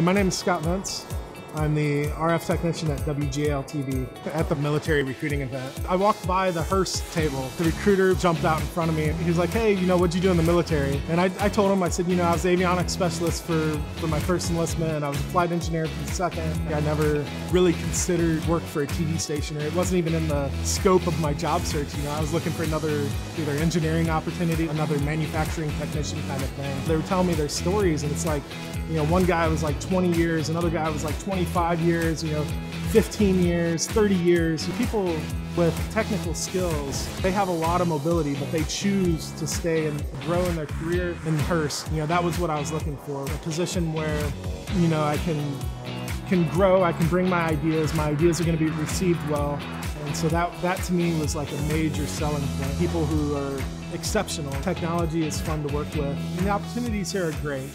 My name is Scott Vance. I'm the RF technician at WGAL TV at the military recruiting event. I walked by the Hearst table. The recruiter jumped out in front of me. He was like, hey, you know, what'd you do in the military? And I, I told him, I said, you know, I was avionics specialist for, for my first enlistment. I was a flight engineer for the second. I never really considered work for a TV station, or it wasn't even in the scope of my job search. You know, I was looking for another either engineering opportunity, another manufacturing technician kind of thing. They were telling me their stories, and it's like, you know, one guy was like 20 years, another guy was like 25 years, you know, 15 years, 30 years. People with technical skills, they have a lot of mobility, but they choose to stay and grow in their career in Hearst. You know, that was what I was looking for, a position where, you know, I can can grow, I can bring my ideas, my ideas are going to be received well. And so that, that to me was like a major selling point. People who are exceptional. Technology is fun to work with, and the opportunities here are great.